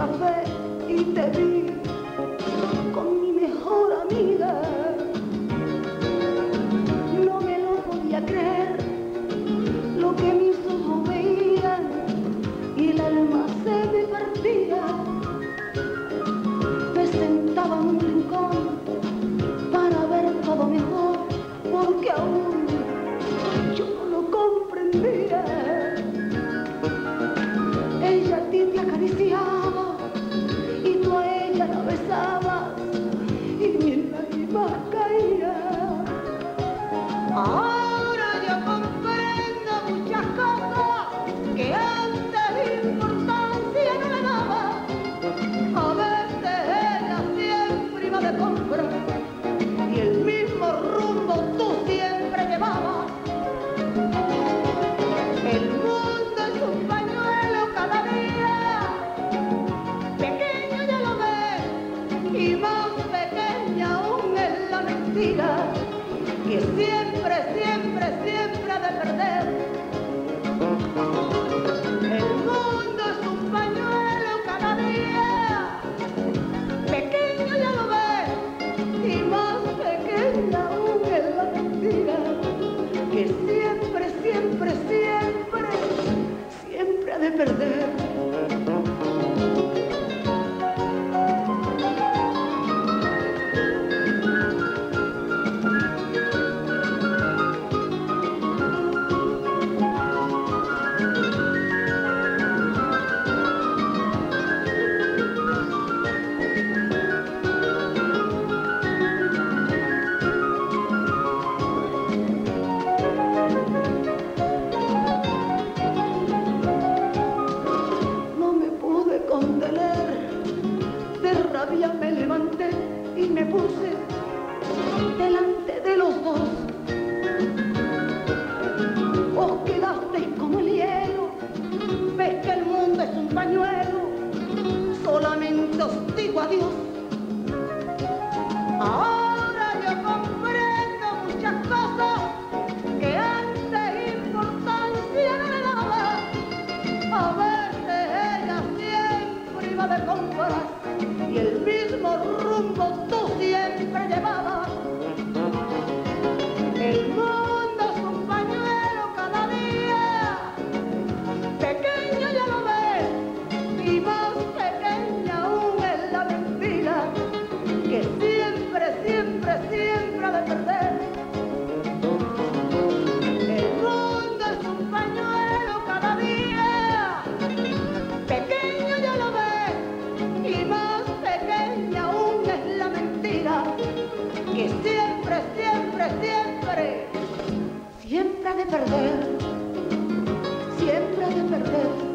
café e te vi. Que siempre, siempre, siempre de perder. El mundo es un pañuelo cada día, pequeño ya lo ves, y más pequeña aún es la mentira que siempre, siempre, siempre, siempre de perder. Me puse delante de los dos. Vos quedasteis como el hielo, ves que el mundo es un pañuelo, solamente os digo adiós. Y el mismo rumbo tú siempre llevabas. siempre, siempre, siempre, ha de perder, siempre ha de perder.